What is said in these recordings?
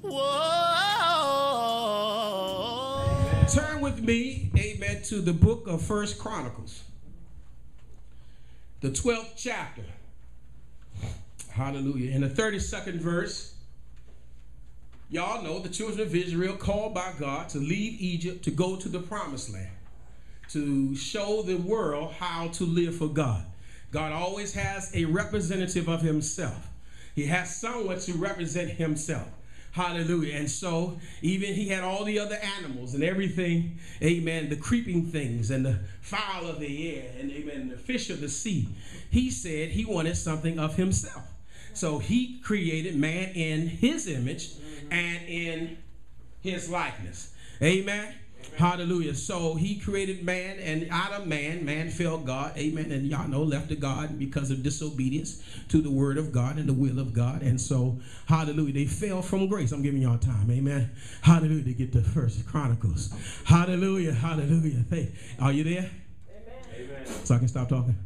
Whoa. Turn with me, amen, to the book of First Chronicles, the 12th chapter. Hallelujah. In the 32nd verse, y'all know the children of Israel called by God to leave Egypt to go to the promised land, to show the world how to live for God. God always has a representative of himself. He has someone to represent himself. Hallelujah. And so, even he had all the other animals and everything, amen, the creeping things and the fowl of the air and, amen, the fish of the sea. He said he wanted something of himself. So, he created man in his image and in his likeness. Amen. Hallelujah. So he created man, and out of man, man fell God. Amen. And y'all know, left the God because of disobedience to the word of God and the will of God. And so, hallelujah, they fell from grace. I'm giving y'all time. Amen. Hallelujah. To get the first Chronicles. Hallelujah. Hallelujah. Hey, are you there? Amen. So I can stop talking.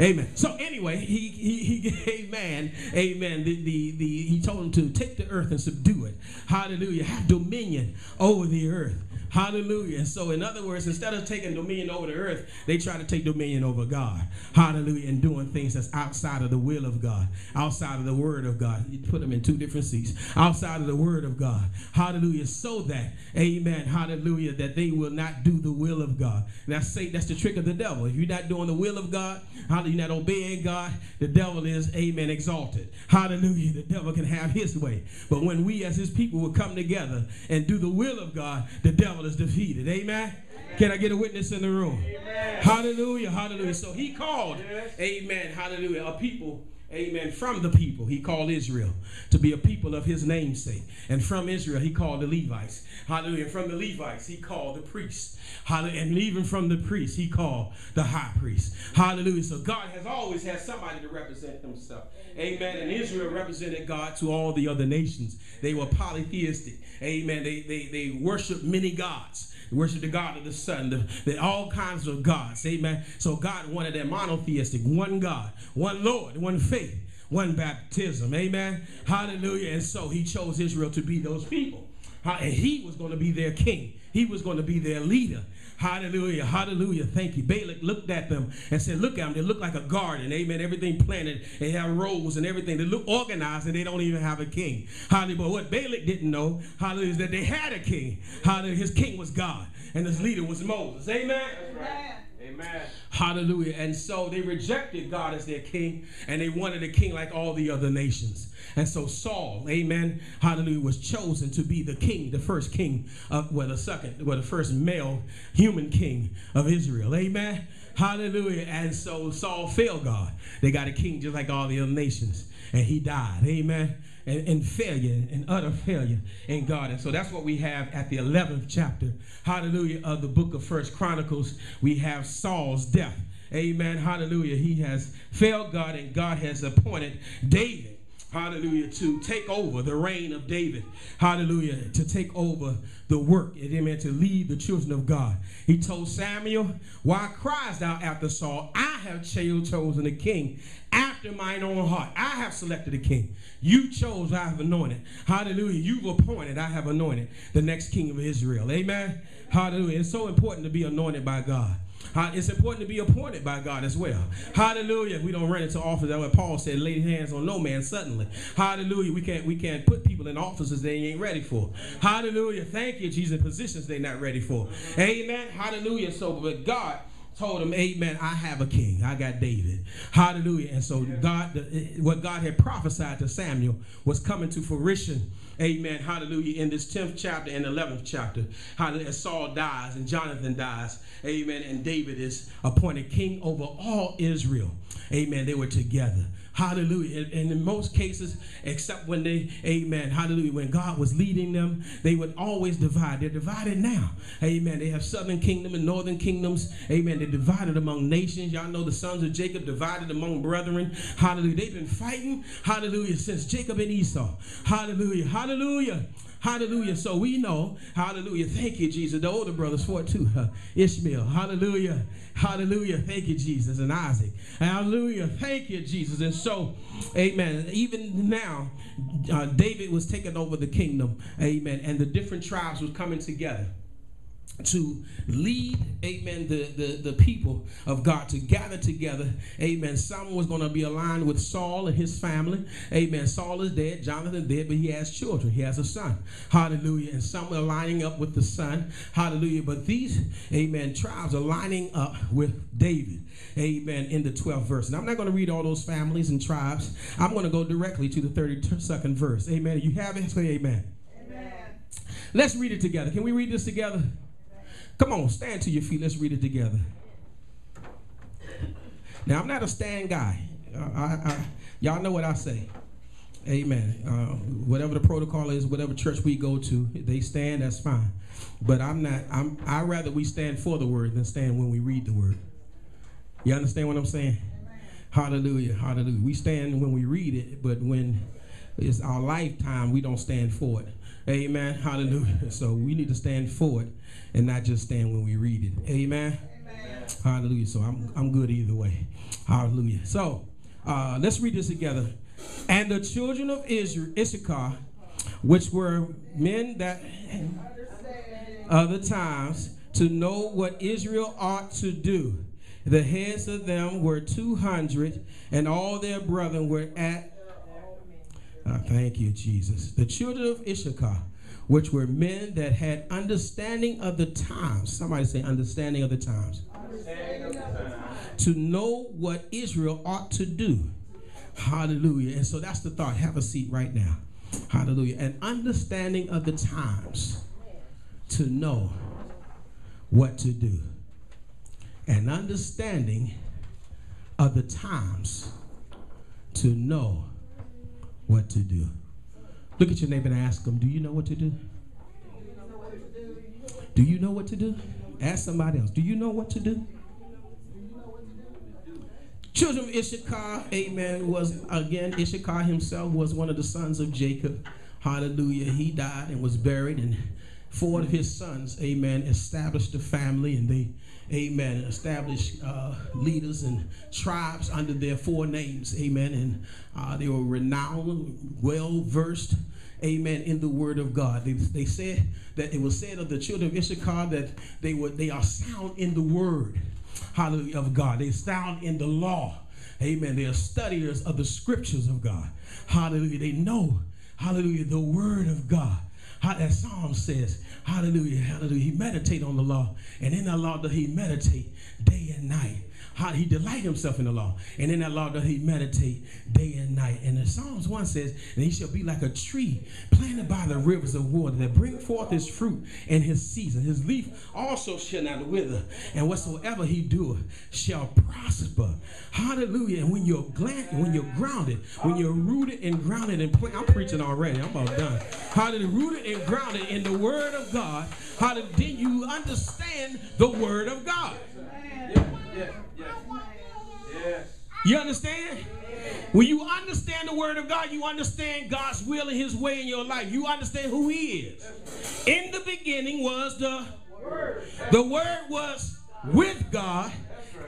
Amen. So anyway, he he, he gave man, amen. The, the the he told him to take the earth and subdue it. Hallelujah. Have dominion over the earth. Hallelujah. So, in other words, instead of taking dominion over the earth, they try to take dominion over God. Hallelujah. And doing things that's outside of the will of God, outside of the word of God. You put them in two different seats. Outside of the word of God. Hallelujah. So that, amen, hallelujah, that they will not do the will of God. And that's say that's the trick of the devil. If you're not doing the will of God, hallelujah, you're not obeying God, the devil is, amen, exalted. Hallelujah. The devil can have his way. But when we as his people will come together and do the will of God, the devil is defeated. Amen. Can I get a witness in the room? Amen. Hallelujah. Hallelujah. So he called, yes. amen, hallelujah, a people amen, from the people. He called Israel to be a people of his namesake. And from Israel, he called the Levites. Hallelujah. And from the Levites, he called the priests. Hallelujah. And even from the priests, he called the high priest. Hallelujah. So God has always had somebody to represent himself. Amen. And Israel represented God to all the other nations. They were polytheistic. Amen. They, they, they worshiped many gods worship the God of the sun, the, the, all kinds of gods. Amen. So God wanted that monotheistic, one God, one Lord, one faith, one baptism. Amen. Hallelujah. And so he chose Israel to be those people. And he was going to be their king. He was going to be their leader. Hallelujah. Hallelujah. Thank you. Balak looked at them and said, Look at them. They look like a garden. Amen. Everything planted. They have rows and everything. They look organized and they don't even have a king. Hallelujah. But what Balak didn't know, hallelujah, is that they had a king. Hallelujah. His king was God and his leader was Moses. Amen. Amen. Hallelujah. And so they rejected God as their king, and they wanted a king like all the other nations. And so Saul, amen, hallelujah, was chosen to be the king, the first king of, well, the second, well, the first male human king of Israel. Amen. Hallelujah. And so Saul failed God. They got a king just like all the other nations, and he died. Amen and, and failure and utter failure in God. And so that's what we have at the 11th chapter, hallelujah, of the book of First Chronicles. We have Saul's death. Amen. Hallelujah. He has failed God and God has appointed David hallelujah, to take over the reign of David, hallelujah, to take over the work, amen, to lead the children of God. He told Samuel, Why criest thou after Saul? I have chosen a king after mine own heart. I have selected a king. You chose, I have anointed. Hallelujah. You've appointed, I have anointed the next king of Israel. Amen. Hallelujah. It's so important to be anointed by God. It's important to be appointed by God as well. Hallelujah. We don't run into office. That's what Paul said, lay hands on no man suddenly. Hallelujah. We can't we can't put people in offices they ain't ready for. Hallelujah. Thank you, Jesus. Positions they're not ready for. Amen. Hallelujah. So but God told him, Amen, I have a king. I got David. Hallelujah. And so God, what God had prophesied to Samuel was coming to fruition. Amen. Hallelujah. In this 10th chapter and 11th chapter. Hallelujah. Saul dies and Jonathan dies. Amen. And David is appointed king over all Israel. Amen. They were together. Hallelujah. And, in most cases, except when they, amen, hallelujah, when God was leading them, they would always divide. They're divided now. Amen. They have southern kingdom and northern kingdoms. Amen. They're divided among nations. Y'all know the sons of Jacob divided among brethren. Hallelujah. They've been fighting, hallelujah, since Jacob and Esau. Hallelujah. Hallelujah. Hallelujah. So we know, hallelujah. Thank you, Jesus. The older brothers fought too. Ishmael. Hallelujah. Hallelujah. Thank you, Jesus. And Isaac. Hallelujah. Thank you, Jesus. And so, amen. Even now, uh, David was taking over the kingdom, amen, and the different tribes was coming together to lead, amen, the, the, the people of God to gather together. Amen. Some was going to be aligned with Saul and his family. Amen. Saul is dead, Jonathan dead, but he has children. He has a son. Hallelujah. And some are lining up with the son. Hallelujah. But these, amen, tribes are lining up with David. Amen. In the 12th verse. And I'm not going to read all those families and tribes. I'm going to go directly to the 32nd verse. Amen. You have it? Say amen. amen. Let's read it together. Can we read this together? Come on, stand to your feet. Let's read it together. Now, I'm not a stand guy. Uh, I, I, y'all know what I say. Amen. Uh, whatever the protocol is, whatever church we go to, they stand. That's fine. But I'm not. I'm. I rather we stand for the word than stand when we read the word. You understand what I'm saying? Hallelujah. Hallelujah. We stand when we read it, but when it's our lifetime, we don't stand for it. Amen. Hallelujah. So we need to stand for it and not just stand when we read it. Amen. Amen. Hallelujah. So I'm, I'm good either way. Hallelujah. So uh, let's read this together. And the children of Israel, Issachar, which were men that other times to know what Israel ought to do. The heads of them were 200, and all their brethren were at. Uh, thank you, Jesus. The children of Issachar which were men that had understanding of the times. Somebody say, understanding of the times. To know what Israel ought to do. Hallelujah. And so that's the thought. Have a seat right now. Hallelujah. An understanding of the times to know what to do. An understanding of the times to know what to do. Look at your neighbor and ask them, Do you know what to do? Do you know what to do? Ask somebody else, Do you know what to do? Children of Issachar, amen, was again, Issachar himself was one of the sons of Jacob. Hallelujah. He died and was buried, and four of his sons, amen, established a family, and they amen, established uh, leaders and tribes under their four names, amen. And uh, they were renowned, well versed, amen, in the word of God. They, they said that it was said of the children of Issachar that they were they are sound in the word, hallelujah, of God. They sound in the law. Amen. They are studiers of the scriptures of God. Hallelujah. They know, hallelujah, the word of God. How that psalm says, hallelujah, hallelujah. He meditate on the law, and in the law that he meditate day and night how he delight himself in the law. And in that law does he meditate day and night. And the Psalms 1 says, and he shall be like a tree planted by the rivers of water that bring forth his fruit in his season. His leaf also shall not wither. And whatsoever he doeth shall prosper. Hallelujah. And when you're glad, when you're grounded, when you're rooted and grounded and planted, I'm preaching already. I'm about done. Hallelujah. Rooted and grounded in the word of God. Hallelujah. Then you understand the word of God. You understand? When you understand the word of God, you understand God's will and his way in your life. You understand who he is. In the beginning was the word. The word was with God,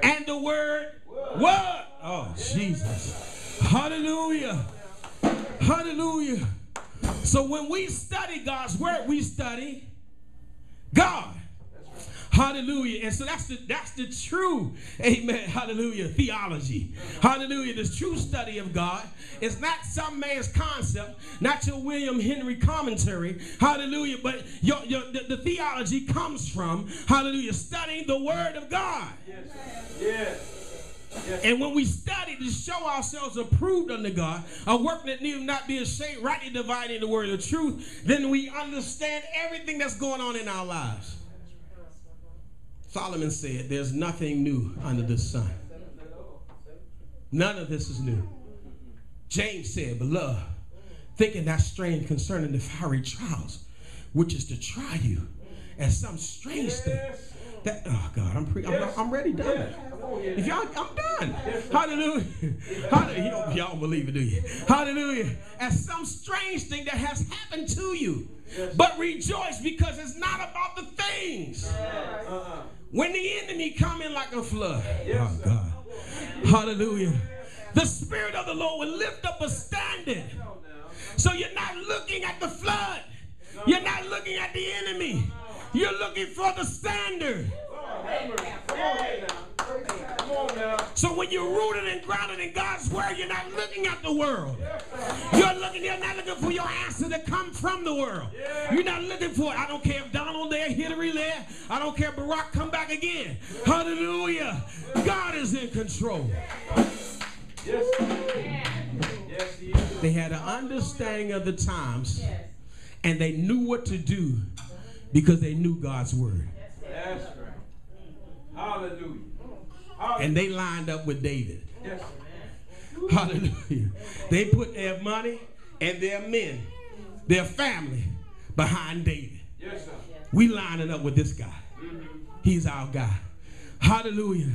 and the word was. Oh, Jesus. Hallelujah. Hallelujah. So when we study God's word, we study God. Hallelujah. And so that's the that's the true, amen, hallelujah, theology. Hallelujah. This true study of God is not some man's concept, not your William Henry commentary. Hallelujah. But your, your the, the theology comes from, hallelujah, studying the word of God. Yes. Yes. Yes. And when we study to show ourselves approved unto God, a work that need not be ashamed, rightly dividing the word of truth, then we understand everything that's going on in our lives. Solomon said, There's nothing new under the sun. None of this is new. James said, Beloved, thinking that strange concerning the fiery trials, which is to try you as some strange thing. That oh God, I'm pre- I'm, I'm ready done. If y'all, I'm done. Hallelujah. Hallelujah. Y'all don't believe it, do you? Hallelujah. As some strange thing that has happened to you, but rejoice because it's not about the things. Uh-uh. When the enemy come in like a flood. Yes, oh, God. Hallelujah. The Spirit of the Lord will lift up a standard. So you're not looking at the flood. You're not looking at the enemy. You're looking for the standard. So when you're rooted and grounded in God's word, you're not looking at the world. You're looking, you're not looking for your answer to come from the world. You're not looking for it. I don't care if Donald there, Hillary there. I don't care if Barack come back again. Hallelujah. God is in control. They had an understanding of the times and they knew what to do because they knew God's word. Hallelujah. And they lined up with David. Hallelujah. They put their money and their men, their family behind David. Yes, sir. We lining up with this guy. Mm-hmm. He's our guy. Hallelujah.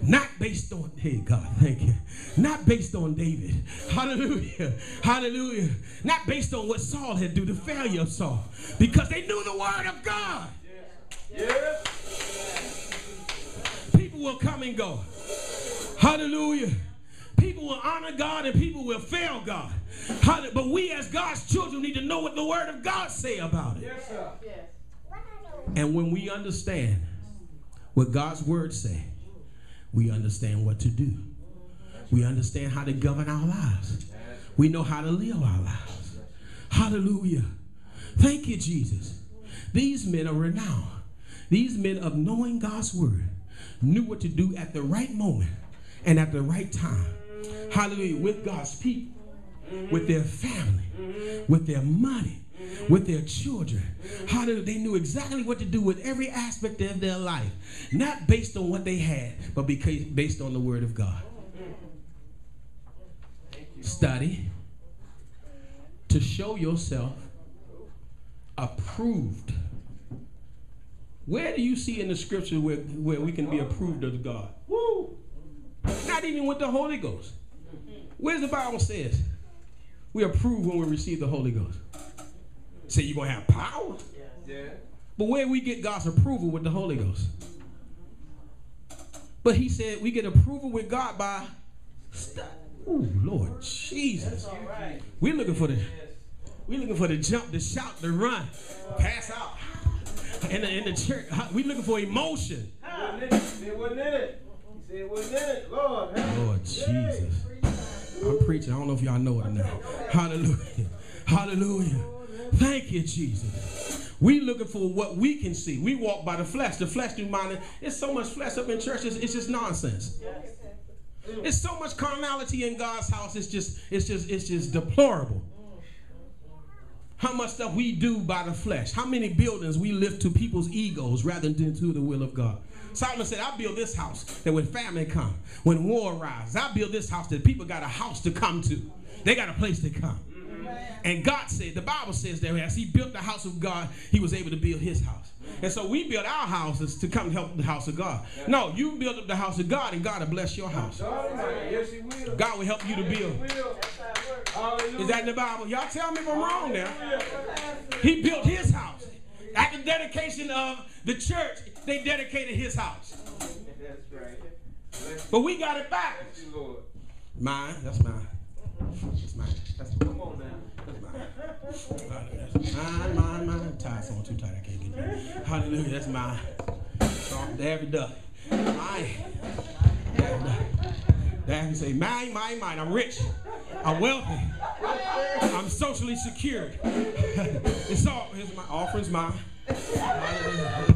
Not based on, hey God, thank you. Not based on David. Hallelujah. Hallelujah. Not based on what Saul had do, the failure of Saul. Because they knew the word of God. Yes. People will come and go. Hallelujah. People will honor God and people will fail God. But we as God's children need to know what the word of God say about it. Yes, sir. And when we understand what God's word say, we understand what to do. We understand how to govern our lives. We know how to live our lives. Hallelujah. Thank you, Jesus. These men are renowned. These men of knowing God's word knew what to do at the right moment and at the right time. Hallelujah. With God's people, with their family, with their money, with their children. Hallelujah. They knew exactly what to do with every aspect of their life, not based on what they had, but because based on the word of God. Study to show yourself approved. Where do you see in the scripture where, where we can be approved of God? Woo! Not even with the Holy Ghost. Where's the Bible says? We approve when we receive the Holy Ghost. Say you're gonna have power. Yeah. But where we get God's approval with the Holy Ghost? But he said we get approval with God by study. Oh Lord Jesus. We're looking for the we're looking for the jump, the shout, the run, pass out. In the, in the church, we looking for emotion. Wasn't in it. He said wasn't in it. He said wasn't in it. Lord. Lord Jesus. I'm preaching. I don't know if y'all know it or not. Hallelujah. Hallelujah. Thank you, Jesus. We looking for what we can see. We walk by the flesh. The flesh do mind. It's so much flesh up in churches. It's just nonsense. It's so much carnality in God's house. It's just, it's just, it's just deplorable. How much stuff we do by the flesh. How many buildings we lift to people's egos rather than to the will of God. Solomon said, I build this house that when famine come, when war arises, I build this house that people got a house to come to. They got a place to come. And God said, the Bible says that as he built the house of God, he was able to build his house. And so we build our houses to come help the house of God. No, you build up the house of God and God will bless your house. God, will. Help you to build. Will. Hallelujah. Is that in the Bible? Y'all tell me if I'm wrong now. He built his house. At the dedication of the church, they dedicated his house. That's right. Bless But we got it backwards. you, Lord. Mine, that's mine. That's mine. That's mine. Come on now. That's mine. That's mine, mine, mine. Tie on too tight. I can't get it. Hallelujah. That's mine. So, Daffy Duck. Mine. Daffy Duck. Daffy say, mine, mine, mine. I'm rich. I'm wealthy. I'm socially secured. it's all. Here's my offerings. Mine. Hallelujah.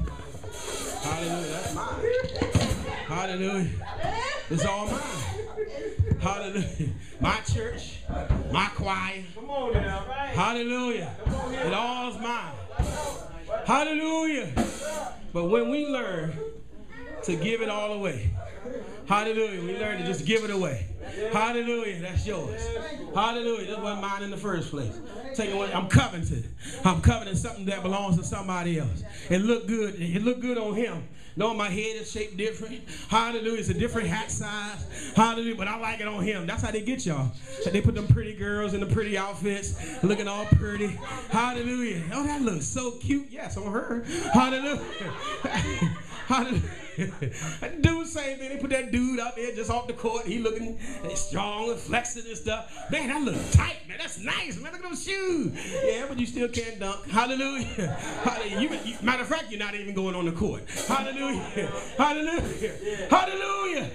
Hallelujah. That's mine. Hallelujah. It's all mine. Hallelujah. My church, my choir. Come on now. Hallelujah. It all's mine. Hallelujah. But when we learn to give it all away, hallelujah, we learn to just give it away. Hallelujah, that's yours. Hallelujah, that wasn't mine in the first place. Take it away. I'm covenanted. I'm covenanting something that belongs to somebody else. It look good. It look good on him. No, my head is shaped different. Hallelujah. It's a different hat size. Hallelujah. But I like it on him. That's how they get y'all. They put them pretty girls in the pretty outfits, looking all pretty. Hallelujah. Oh, that looks so cute. Yes, on her. Hallelujah. Hallelujah. dude, same thing. They put that dude out there just off the court. He looking strong and flexing and stuff. Man, that look tight, man. That's nice, man. Look at those shoes. Yeah, but you still can't dunk. Hallelujah. Hallelujah. You, you, matter of fact, you're not even going on the court. Hallelujah. Hallelujah. Hallelujah.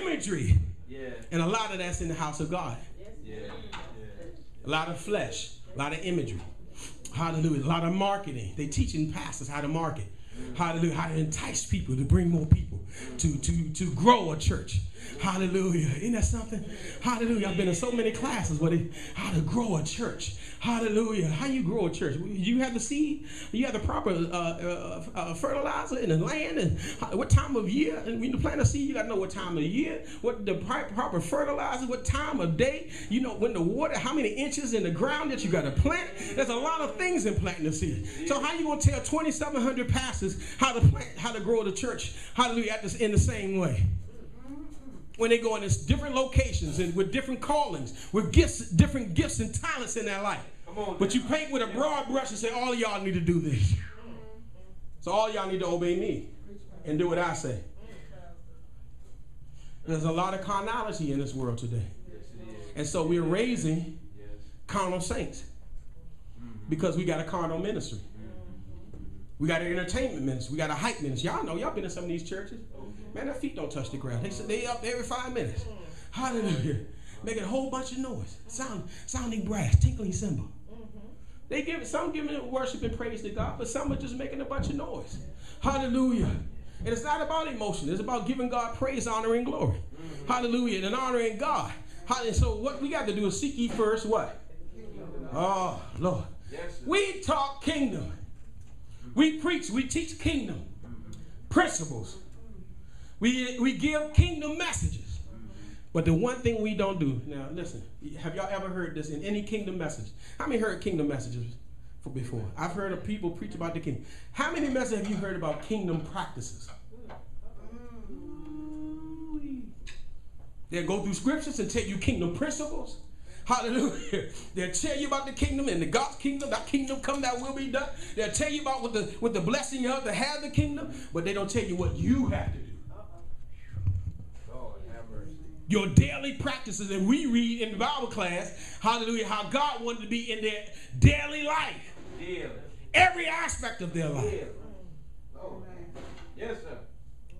Imagery. Yeah. And a lot of that's in the house of God. A lot of flesh, a lot of imagery. Hallelujah. A lot of marketing. They teaching pastors how to market. Hallelujah. How to entice people to bring more people to, to, to grow a church. Hallelujah. Isn't that something? Hallelujah. I've been in so many classes where they how to grow a church. Hallelujah. How you grow a church? You have the seed. You have the proper uh, uh, uh, fertilizer in the land, and what time of year. And when you plant a seed, you got to know what time of year, what the proper fertilizer, what time of day. You know when the water, how many inches in the ground that you got to plant. There's a lot of things in planting a seed. So how you gonna tell 2,700 pastors how to plant, how to grow the church? Hallelujah. At this, in the same way when they go in different locations and with different callings, with gifts, different gifts and talents in their life. On, but you paint with a broad brush and say, all of y'all need to do this. So all y'all need to obey me and do what I say. There's a lot of carnality in this world today. And so we're raising carnal saints because we got a carnal ministry. We got an entertainment ministry. We got a hype ministry. Y'all know, y'all been in some of these churches. Man, their feet don't touch the ground. They, they up every five minutes. Hallelujah. Making a whole bunch of noise. Sound, sounding brass, tinkling cymbal. They give some giving worship and praise to God, but some are just making a bunch of noise. Hallelujah. And it's not about emotion. It's about giving God praise, honor, and glory. Mm-hmm. Hallelujah. And honoring God. Hallelujah. So what we got to do is seek ye first what? Oh, Lord. Yes, we talk kingdom. We preach, we teach kingdom principles. We, we give kingdom messages. But the one thing we don't do, now listen, have y'all ever heard this in any kingdom message? How many heard kingdom messages for before? I've heard of people preach about the kingdom. How many messages have you heard about kingdom practices? They'll go through scriptures and tell you kingdom principles. Hallelujah. They'll tell you about the kingdom and the God's kingdom, that kingdom come that will be done. They'll tell you about what the what the blessing of to have the kingdom, but they don't tell you what you have to do. Your daily practices, and we read in the Bible class, hallelujah, how God wanted to be in their daily life. Daily. Every aspect of their life. Oh, yes, sir.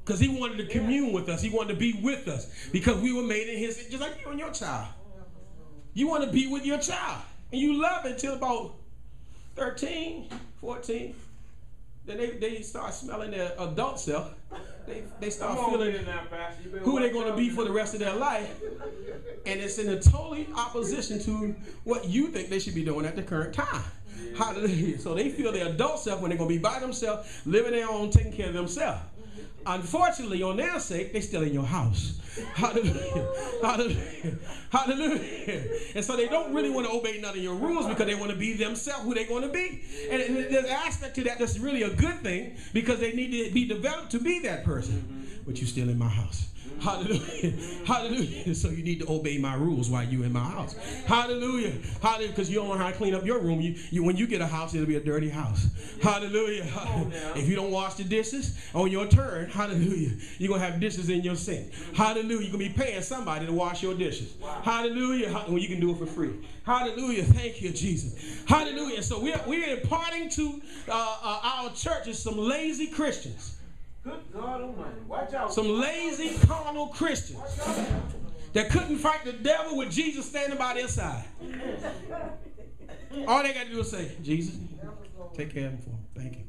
Because he wanted to commune with us. He wanted to be with us. Because we were made in his, just like you and your child. You want to be with your child. And you love it until about 13, 14. Then they, they start smelling their adult self. They, they start feeling who they're going to be for the rest of their life. And it's in a totally opposition to what you think they should be doing at the current time. Hallelujah. So they feel their adult self when they're going to be by themselves, living their own, taking care of themselves. Unfortunately, on their sake, they're still in your house. Hallelujah. Hallelujah. Hallelujah. And so they don't really want to obey none of your rules because they want to be themselves who they're going to be. And there's an aspect to that that's really a good thing because they need to be developed to be that person. But you're still in my house. Hallelujah. Hallelujah. So you need to obey my rules while you're in my house. Hallelujah. Hallelujah. Because you don't know how to clean up your room. You, you when you get a house, it'll be a dirty house. Hallelujah. If you don't wash the dishes on your turn, hallelujah, you're gonna have dishes in your sink. Hallelujah. You're gonna be paying somebody to wash your dishes. Hallelujah. When you can do it for free. Hallelujah. Thank you, Jesus. Hallelujah. So we're, we're imparting to uh, uh, our churches some lazy Christians. Good God Almighty. Watch out. Some lazy carnal Christians that couldn't fight the devil with Jesus standing by their side. All they got to do is say, Jesus, take care of him for me. Thank you.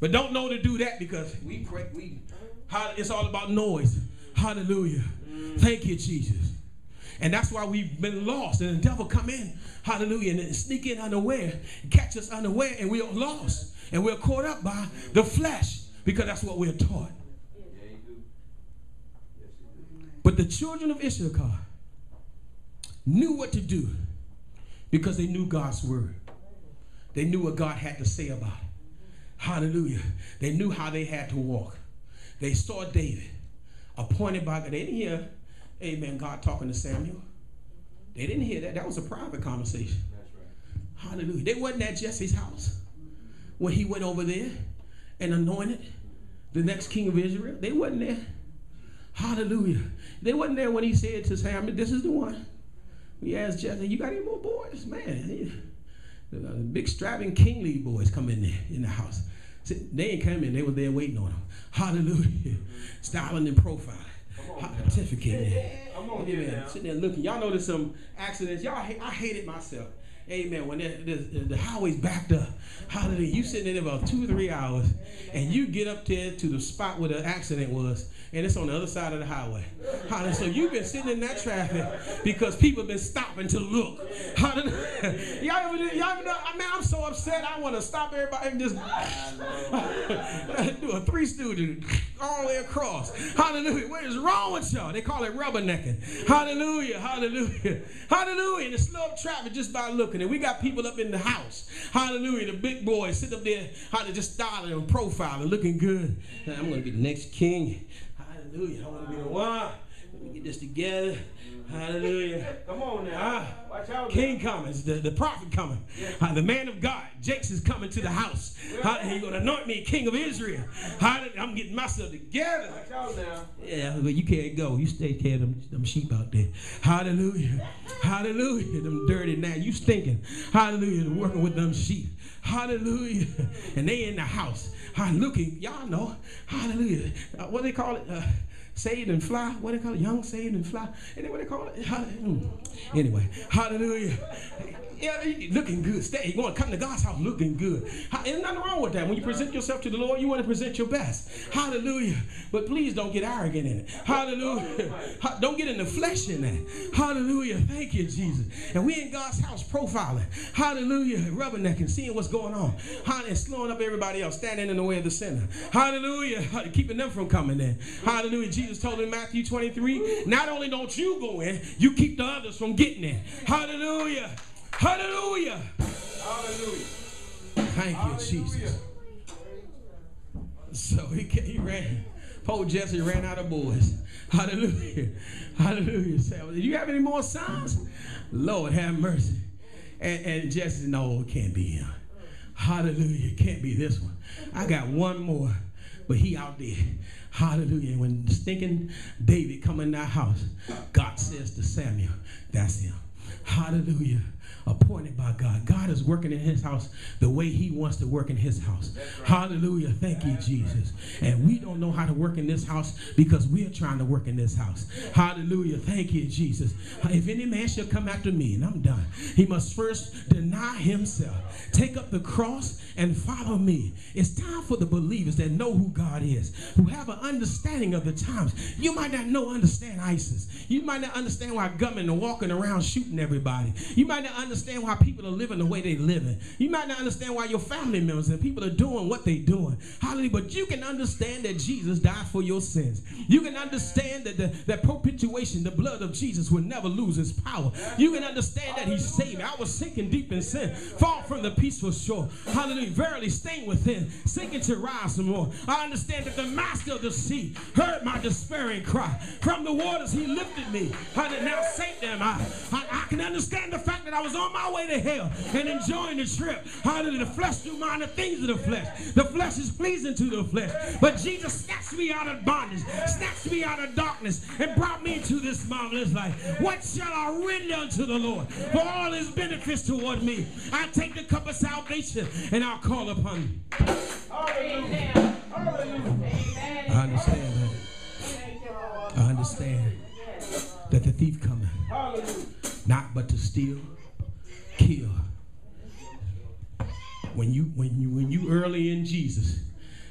But don't know to do that because we pray, we it's all about noise. Hallelujah. Thank you, Jesus. And that's why we've been lost. And the devil come in, hallelujah, and sneak in unaware, catch us unaware, and we're lost. And we're caught up by the flesh because that's what we're taught. But the children of Issachar knew what to do because they knew God's word. They knew what God had to say about it. Hallelujah. They knew how they had to walk. They saw David appointed by God. They didn't hear, amen, God talking to Samuel. They didn't hear that. That was a private conversation. Right. Hallelujah. They wasn't at Jesse's house when he went over there and anointed the next king of Israel. They wasn't there. Hallelujah. They wasn't there when he said to Samuel, This is the one. We asked Jesse, You got any more boys? Man, the big strapping kingly boys come in there in the house. They ain't coming, they were there waiting on him. Hallelujah. Styling and profiling. Pontificating. I'm on here now. Sitting there looking. Y'all know there's some accidents. Y'all, I hate it myself. Amen. When the highway's backed up, hallelujah. You sitting in there about two or three hours, and you get up there to the spot where the accident was, and it's on the other side of the highway. Hallelujah. So you've been sitting in that traffic because people have been stopping to look. Hallelujah. Y'all ever, y'all ever know? I mean, I'm so upset. I want to stop everybody and just do a three student all the way across. Hallelujah. What is wrong with y'all? They call it rubbernecking. Hallelujah. Hallelujah. Hallelujah. And it's slow up traffic just by looking. And we got people up in the house. Hallelujah. The big boys sit up there, how to just styling and profiling, looking good. I'm going to be the next king. Hallelujah. I want to be the one. Let me get this together. Hallelujah. Come on now. Ah, Watch out. King coming, the, the prophet coming, Ah, the man of God, Jakes is coming to the house. Ah, He's going to anoint me king of Israel. Hallelujah. I'm getting myself together. Watch out now. Yeah, but you can't go. You stay care of them, them sheep out there. Hallelujah. Hallelujah. Them dirty now. You stinking. Hallelujah. Working with them sheep. Hallelujah. And they in the house. Ah, looking. Y'all know. Hallelujah. Uh, what do they call it? Uh, saved and fly. What do they call it? Young, saved and fly. What they call it? Anyway, hallelujah. Yeah, looking good. Stay. You want to come to God's house looking good. Ha- There's nothing wrong with that. When you present yourself to the Lord, you want to present your best. Hallelujah. But please don't get arrogant in it. Hallelujah. Oh, don't get in the flesh in that. Hallelujah. Thank you, Jesus. And we in God's house profiling. Hallelujah. Rubbernecking, seeing what's going on. Hallelujah. Slowing up everybody else, standing in the way of the sinner. Hallelujah. Keeping them from coming in. Hallelujah. Jesus told in Matthew 23, not only don't you go in, you keep the others from getting in. Hallelujah. Hallelujah. Hallelujah. Thank you, Jesus. So he, he ran. Poor Jesse ran out of boys. Hallelujah. Hallelujah. Say, Do you have any more sons? Lord, have mercy. And, and Jesse said, No, it can't be him. Hallelujah. It can't be this one. I got one more, but he out there. Hallelujah. And when stinking David come in that house, God says to Samuel, That's him. Hallelujah. Appointed by God. God is working in his house the way he wants to work in his house. Hallelujah. Thank you, Jesus. And we don't know how to work in this house because we're trying to work in this house. Hallelujah. Thank you, Jesus. If any man shall come after me, and I'm done, he must first deny himself, take up the cross, and follow me. It's time for the believers that know who God is, who have an understanding of the times. You might not know, understand ISIS. You might not understand why government are walking around shooting everybody. You might not understand why people are living the way they're living. You might not understand why your family members and people are doing what they're doing. Hallelujah. But you can understand that Jesus died for your sins. You can understand that the, that propitiation, the blood of Jesus, will never lose its power. You can understand that He saved me. I was sinking deep in sin, far from the peaceful shore. Hallelujah. Verily, staying within, sinking to rise some more. I understand that the master of the sea heard my despairing cry. From the waters, He lifted me. Hallelujah. Now, Saint am I. I. I can understand the fact that I was on my way to hell and enjoying the trip. Hallelujah. The flesh do mind the things of the flesh. The flesh is pleasing to the flesh. But Jesus snatched me out of bondage, snatched me out of darkness, and brought me into this marvelous life. What shall I render unto the Lord for all his benefits toward me? I take the cup of salvation and I'll call upon him. Hallelujah. Hallelujah. I understand that. I understand that the thief coming, not but to steal, kill. When you when you when you early in Jesus,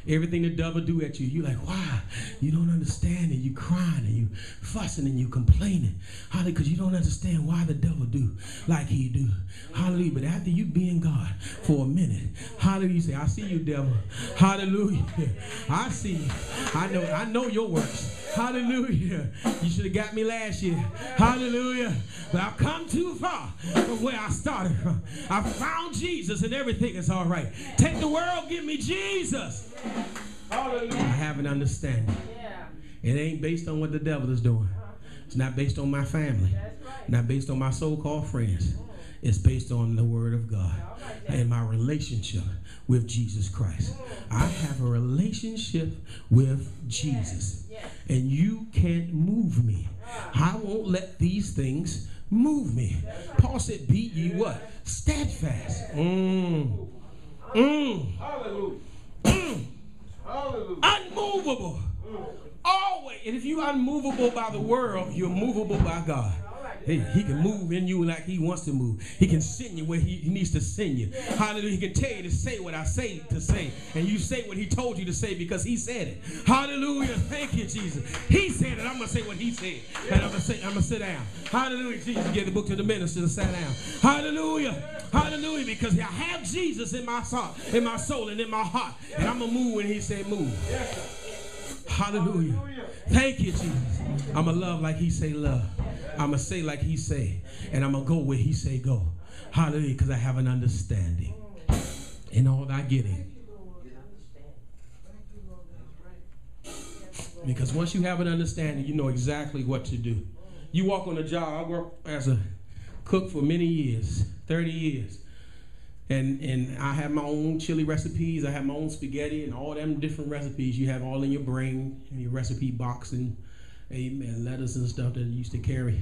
everything the devil do at you, you like, why? You don't understand and you crying and you fussing and you complaining. Hallelujah, because you don't understand why the devil do like he do. Hallelujah. But after you be in God for a minute, hallelujah, you say, I see you, devil. Hallelujah. I see you. I know, I know your works. Hallelujah. You should have got me last year. Hallelujah. But I've come too far from where I started from. I found Jesus and everything is all right. Take the world, give me Jesus. I have an understanding. It ain't based on what the devil is doing. It's not based on my family. Not based on my so-called friends. It's based on the Word of God and my relationship with Jesus Christ. I have a relationship with Jesus, and you can't move me. I won't let these things move me. Paul said, Be ye what? Steadfast. Mm. Mm. Hallelujah. Mm. Hallelujah. Unmovable. Always. And if you're unmovable by the world, you're movable by God. He, he can move in you like he wants to move. He can send you where he, he needs to send you. Hallelujah. He can tell you to say what I say to say. And you say what he told you to say because he said it. Hallelujah. Thank you, Jesus. He said it. I'm to say what he said. And I'm to say, I'm to sit down. Hallelujah. Jesus gave the book to the minister to sit down. Hallelujah. Hallelujah. Because I have Jesus in my soul, in my soul and in my heart. And I'm to move when he said move. Hallelujah. Thank you, Jesus. I'm to love like he say love. I'm going to say like he say. And I'm going to go where he say go. Hallelujah. Because I have an understanding in all that getting. Because once you have an understanding, you know exactly what to do. You walk on a job. I worked as a cook for many years, 30 years. And and I have my own chili recipes. I have my own spaghetti and all them different recipes you have all in your brain in your recipe box and amen letters and stuff that used to carry.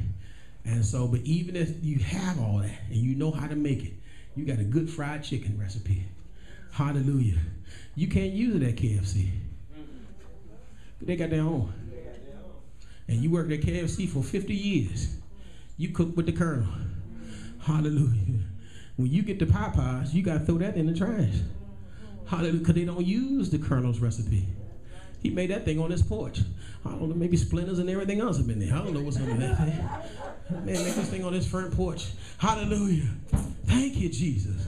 And so, but even if you have all that and you know how to make it, you got a good fried chicken recipe. Hallelujah. You can't use it at KFC. They got their own. And you worked at KFC for 50 years. You cook with the colonel. Hallelujah. When you get the Popeyes, you got to throw that in the trash. Hallelujah. Because they don't use the colonel's recipe. He made that thing on his porch. I don't know, maybe splinters and everything else have been there. I don't know what's under that thing. Man, make this thing on his front porch. Hallelujah. Thank you, Jesus.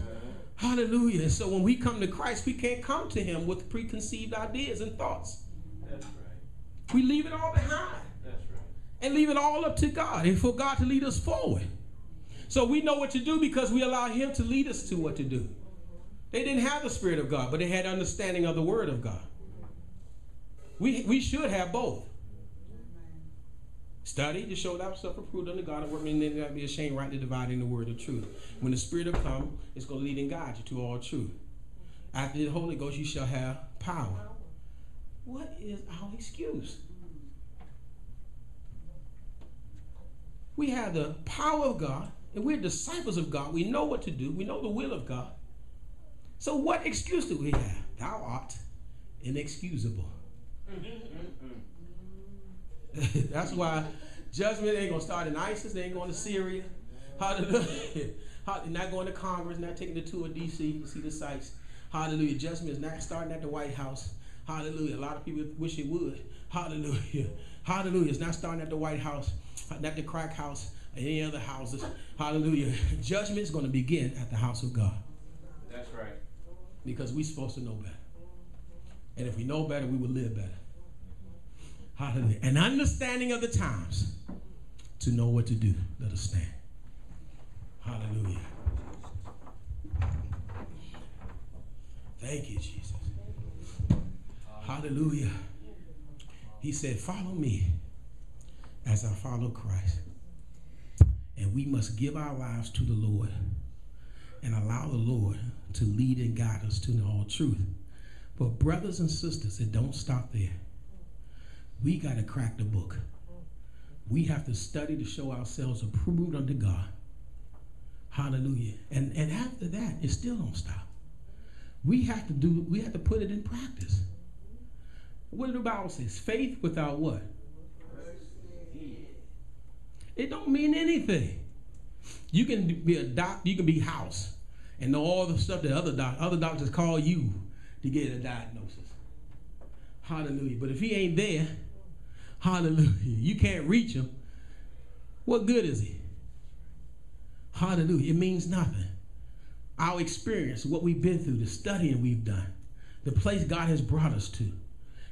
Hallelujah. And so when we come to Christ, we can't come to him with preconceived ideas and thoughts. That's right. We leave it all behind That's right. and leave it all up to God and for God to lead us forward. So we know what to do because we allow Him to lead us to what to do. They didn't have the Spirit of God, but they had understanding of the Word of God. We, we should have both. Study to show thyself approved unto God, and workman then not be ashamed, rightly dividing the word of truth. When the Spirit of come, it's going to lead and guide you to all truth. After the Holy Ghost, you shall have power. What is our excuse? We have the power of God, and we're disciples of God. We know what to do, we know the will of God. So, what excuse do we have? Thou art inexcusable. Mm-hmm, mm-hmm, mm-hmm. That's why judgment ain't gonna start in ISIS, they ain't going to Syria. Hallelujah. Hall- Not going to Congress, not taking the tour of DC to see the sights. Hallelujah. Judgment is not starting at the White House. Hallelujah. A lot of people wish it would. Hallelujah. Hallelujah. It's not starting at the White House, not the crack house, or any other houses. Hallelujah. Judgment is going to begin at the house of God That's right. because we're supposed to know better. And if we know better, we will live better. Hallelujah. An understanding of the times to know what to do. Let us stand. Hallelujah. Thank you, Jesus. Hallelujah. He said, Follow me as I follow Christ. And we must give our lives to the Lord and allow the Lord to lead and guide us to all truth. But, brothers and sisters, it don't stop there. We got to crack the book. We have to study to show ourselves approved unto God. Hallelujah. And, and after that, it still don't stop. We have to do, we have to put it in practice. What the Bible says? Faith without what? It don't mean anything. You can be a doc, you can be house, and know all the stuff that other doc, other doctors call you to get a diagnosis. Hallelujah. But if he ain't there, hallelujah, you can't reach him. What good is he? Hallelujah. It means nothing. Our experience, what we've been through, the studying we've done, the place God has brought us to,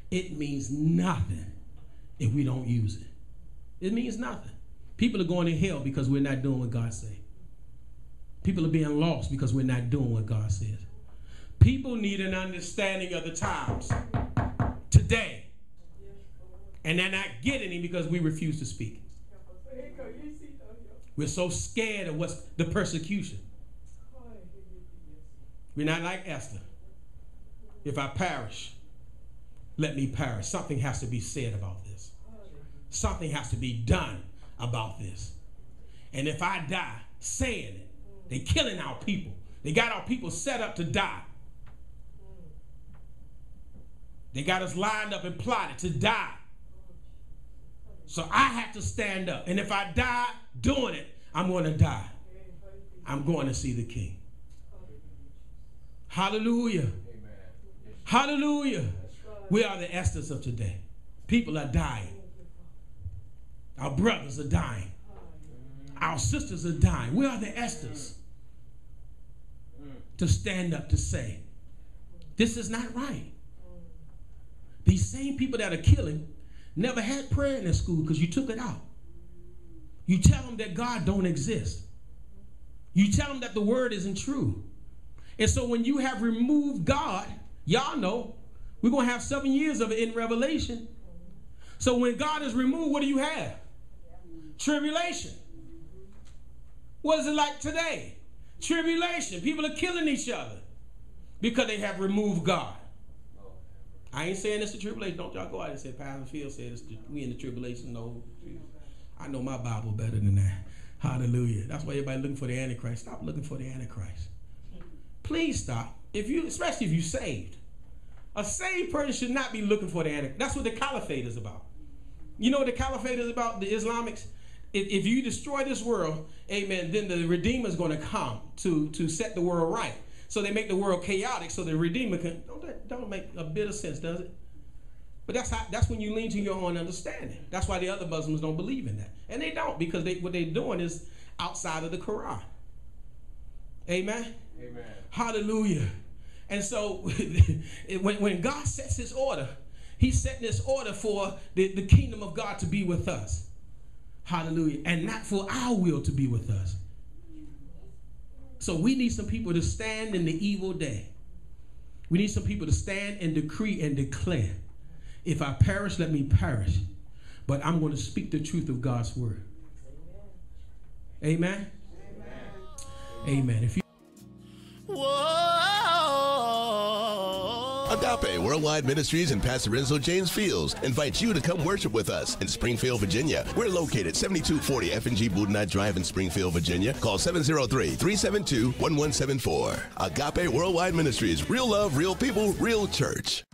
it means nothing if we don't use it. It means nothing. People are going to hell because we're not doing what God says. People are being lost because we're not doing what God says. People need an understanding of the times today. And they're not getting it because we refuse to speak. We're so scared of what's the persecution. We're not like Esther. If I perish, let me perish. Something has to be said about this. Something has to be done about this. And if I die saying it, they're killing our people. They got our people set up to die. They got us lined up and plotted to die. So I have to stand up. And if I die doing it, I'm going to die. I'm going to see the king. Hallelujah. Hallelujah. We are the Esthers of today. People are dying. Our brothers are dying. Our sisters are dying. We are the Esthers to stand up to say, this is not right. These same people that are killing never had prayer in their school because you took it out. You tell them that God don't exist. You tell them that the word isn't true. And so when you have removed God, y'all know we're going to have seven years of it in Revelation. So when God is removed, what do you have? Tribulation. What is it like today? Tribulation. People are killing each other because they have removed God. I ain't saying it's a tribulation. Don't y'all go out and say Pastor Phil said it's the, we in the tribulation. No, I know my Bible better than that. Hallelujah. That's why everybody looking for the Antichrist. Stop looking for the Antichrist. Please stop. If you, especially if you saved, a saved person should not be looking for the Antichrist. That's what the caliphate is about. You know what the caliphate is about? The Islamics. If, if you destroy this world, amen, then the Redeemer is going to come to to set the world right. So they make the world chaotic so the Redeemer can. Don't that don't make a bit of sense, does it? But that's how, that's when you lean to your own understanding. That's why the other Muslims don't believe in that, and they don't because they what they're doing is outside of the Quran. Amen. Amen. Hallelujah. And so when, when God sets his order, he's setting this order for the, the kingdom of God to be with us. Hallelujah. And not for our will to be with us. So we need some people to stand in the evil day. We need some people to stand and decree and declare if I perish, let me perish. But I'm going to speak the truth of God's word. Amen. Amen. Amen. If you Agape Worldwide Ministries and Pastor Renzall James Fields invite you to come worship with us in Springfield, Virginia. We're located 7240 F&G Boudinot Drive in Springfield, Virginia. Call 703-372-1174. Agape Worldwide Ministries. Real love, real people, real church.